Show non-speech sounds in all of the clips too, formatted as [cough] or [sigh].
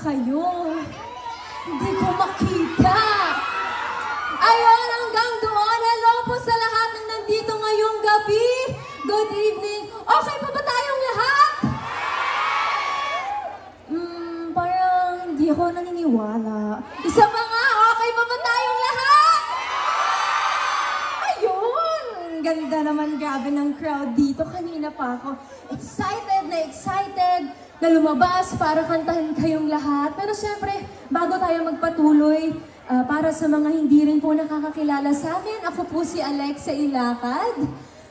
kayo? Hindi ko makita. Ayun, hanggang doon. Hello po sa lahat ng nandito ngayong gabi. Good evening. Okay pa ba tayong lahat? Hmm, parang hindi ako naniniwala. Isa pa nga, okay pa ba tayong lahat? Ayun! Ganda naman, grabe ng crowd dito. Kanina pa ako excited na excited na lumabas para kantahin kayong lahat. Pero syempre, bago tayo magpatuloy, ah, para sa mga hindi rin po nakakakilala sa akin, ako po si Alexa Ilacad.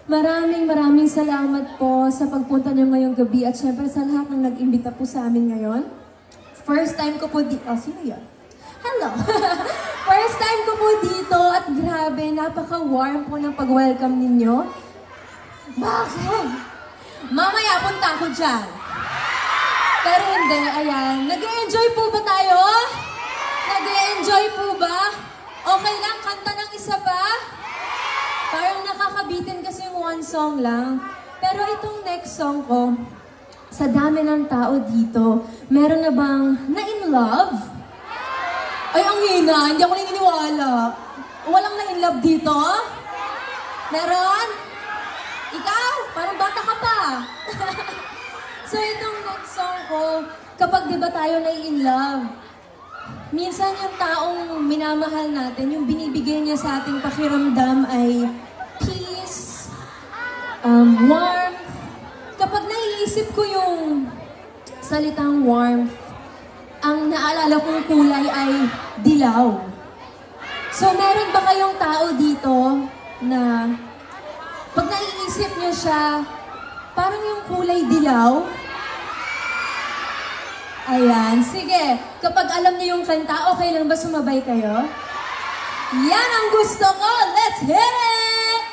Maraming maraming salamat po sa pagpunta niyo ngayong gabi at syempre sa lahat ng nag-imbita po sa amin ngayon. First time ko po di... Oh, sino yun? Hello! [laughs] First time ko po dito at grabe, napaka-warm po ng pag-welcome ninyo. Bakit? Mamaya punta ako dyan. Pero hindi, ayan. nag-enjoy po ba tayo? nag-enjoy po ba? Okay lang, kanta ng isa pa? Parang nakakabitin kasi yung one song lang. Pero itong next song ko, sa dami ng tao dito, meron na bang na-in love? Ay, ang hina. Hindi ako naniniwala. Walang na-in love dito? Meron? Ikaw? Parang bata ka pa. [laughs] so, itong next song ko, kapag di tayo na-in love, minsan yung taong minamahal natin, yung binibigay niya sa ating pakiramdam ay peace, um, warmth. Kapag naiisip ko yung salitang warmth, ang naalala kong kulay ay dilaw. So, meron ba kayong tao dito na pag naiisip niyo siya, parang yung kulay dilaw? Ayan, sige. Kapag alam niyo yung kanta, okay lang ba sumabay kayo? Yan ang gusto ko! Let's hit it!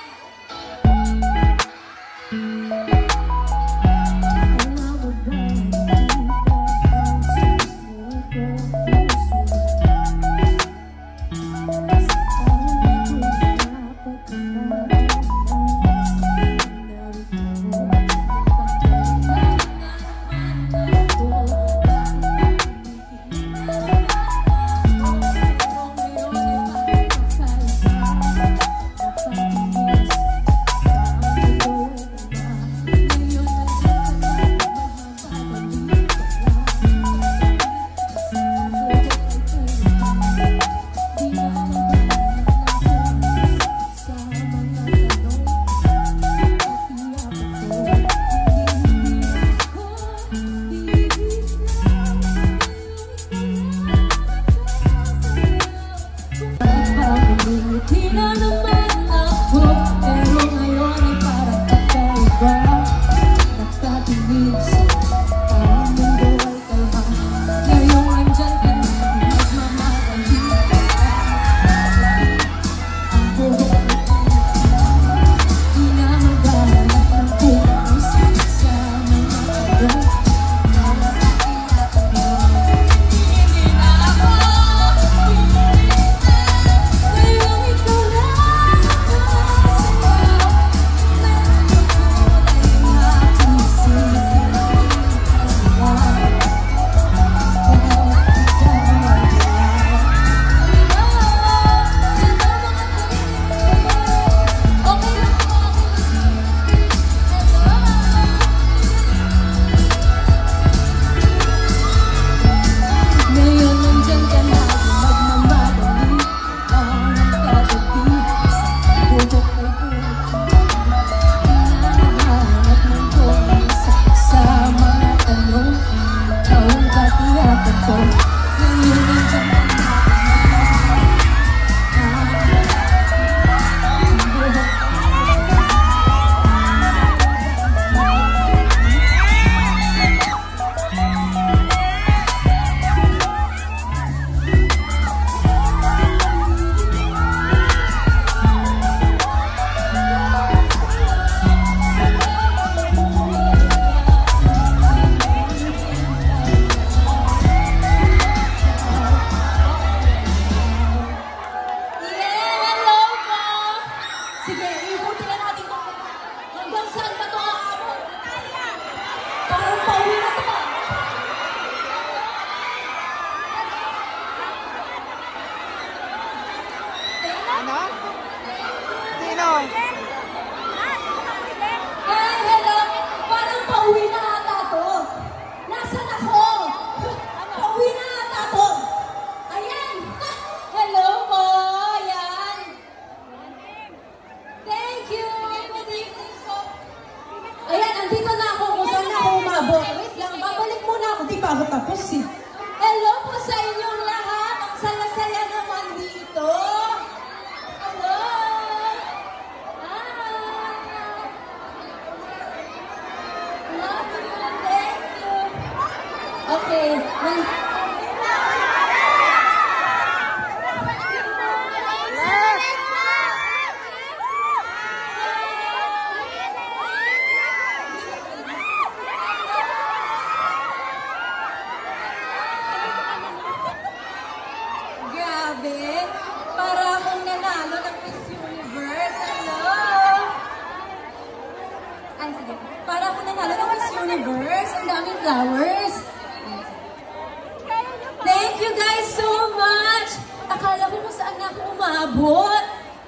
Umabot.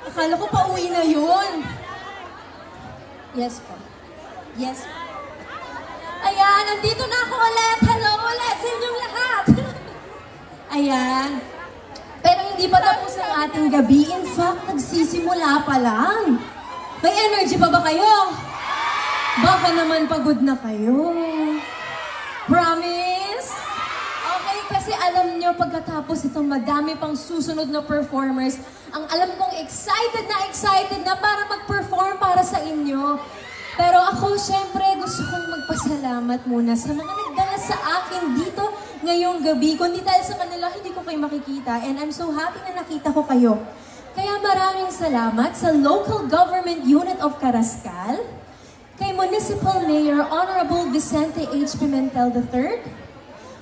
Akala ko pa uwi na yun. Yes po. Yes po. Ayan, nandito na ako ulit. Hello ulit sa inyong lahat. [laughs] Ayan. Pero hindi pa tapos ang ating gabi. In fact, nagsisimula pa lang. May energy pa ba kayo? Baka naman pagod na kayo. Promise? Kasi alam nyo, pagkatapos ito, madami pang susunod na performers. Ang alam kong excited na excited na para mag-perform para sa inyo. Pero ako, syempre, gusto kong magpasalamat muna sa mga nagdala sa akin dito ngayong gabi. Kundi dahil sa kanila, hindi ko kayo makikita. And I'm so happy na nakita ko kayo. Kaya maraming salamat sa Local Government Unit of Carascal, kay Municipal Mayor Honorable Vicente H. Pimentel III,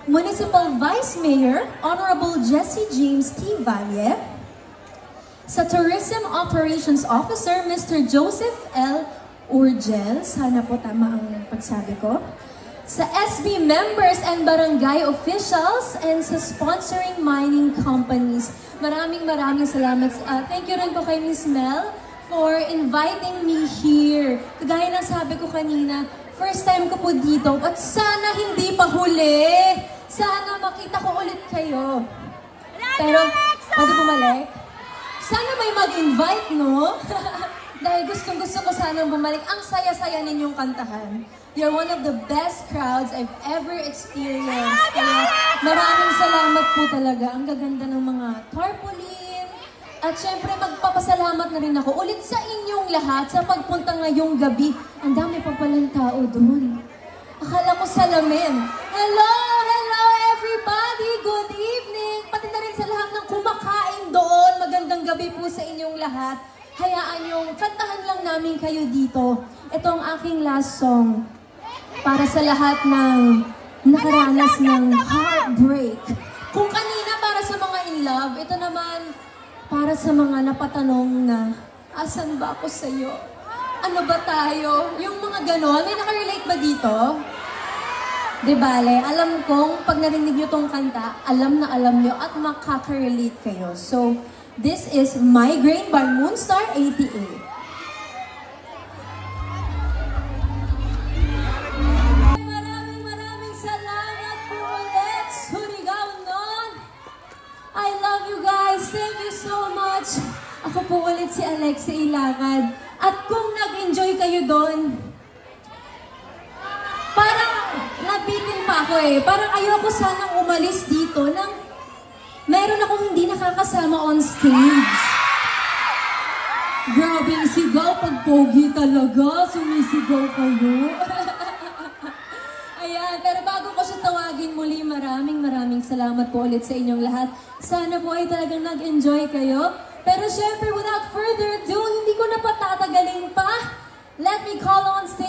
Municipal Vice Mayor Honorable Jesse James T. Valle, sa Tourism Operations Officer Mr. Joseph L. Urgel, sana po tama ang pagsabi ko, sa SB members and barangay officials, and sa sponsoring mining companies. Maraming maraming salamat. Uh, thank you rin po kay Miss Mel for inviting me here. Kagaya ng sabi ko kanina, first time ko po dito, at sana hindi pa huli. Sana makita ko ulit kayo. Pero, pwede bumalik? Sana may mag-invite, no? [laughs] Dahil gustong gusto ko sanang bumalik. Ang saya-saya ninyong kantahan. You're one of the best crowds I've ever experienced. Kaya maraming salamat po talaga. Ang gaganda ng mga tarpaulin. At syempre, magpapasalamat na rin ako ulit sa inyong lahat sa pagpunta ngayong gabi. Ang dami pa palang tao doon. Akala ko salamin. Hello! Everybody! Good evening! Pati na rin sa lahat ng kumakain doon. Magandang gabi po sa inyong lahat. Hayaan yung kantahan lang namin kayo dito. Ito ang aking last song para sa lahat ng nakaranas ng heartbreak. Kung kanina para sa mga in love, ito naman para sa mga napatanong na, asan ba ako sa'yo? Ano ba tayo? Yung mga ganon, may nakarelate ba dito? Di bale, alam kong pag narinig nyo tong kanta, alam na alam nyo at makaka-relate kayo. So, this is Migraine by Moonstar 88. Maraming maraming salamat po ulit, Surigao nun. I love you guys. Thank you so much. Ako po ulit si Alexa Ilagad. At kung nag-enjoy kayo doon, parang nabitin pa ako eh. Parang ayoko sanang umalis dito nang meron akong hindi nakakasama on stage. Grabe yung sigaw, pag pogi talaga, sumisigaw kayo. [laughs] Ayan, pero bago ko siya tawagin muli, maraming maraming salamat po ulit sa inyong lahat. Sana po ay talagang nag-enjoy kayo. Pero syempre, without further ado, hindi ko na patatagalin pa. Let me call on stage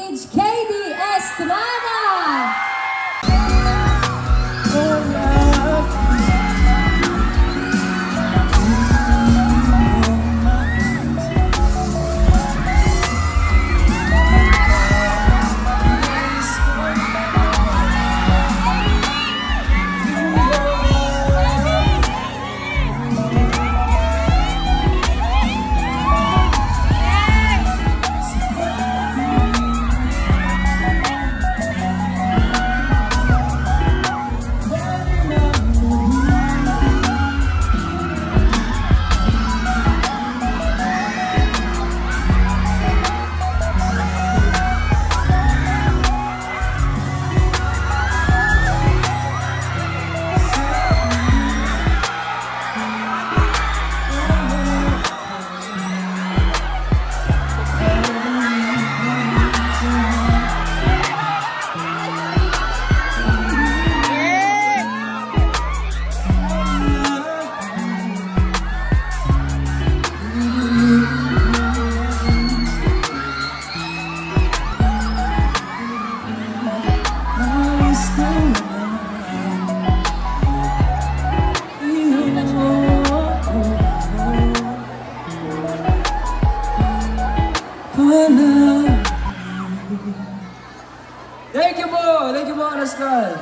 Thank you po! Thank you po, Rascal!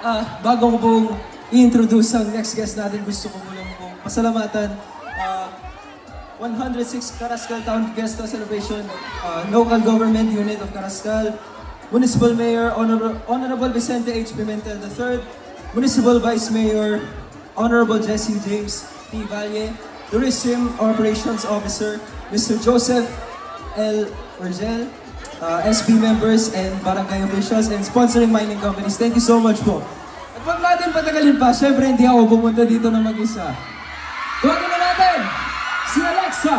At ah, bago ko pong i-introduce ang next guest natin, gusto ko po lang pong pasalamatan ah, 106 Carascal Town Fiesta Celebration, ah, Local Government Unit of Carascal, Municipal Mayor Honor- Honorable Vicente H. Pimentel III, Municipal Vice Mayor Honorable Jesse James P. Valle, Tourism Operations Officer, Mr. Joseph L. Orgel, uh, SB members and barangay officials and sponsoring mining companies. Thank you so much po. At wag natin patagalin pa, syempre hindi ako pumunta dito na mag-isa. Tuwagin na natin si Alexa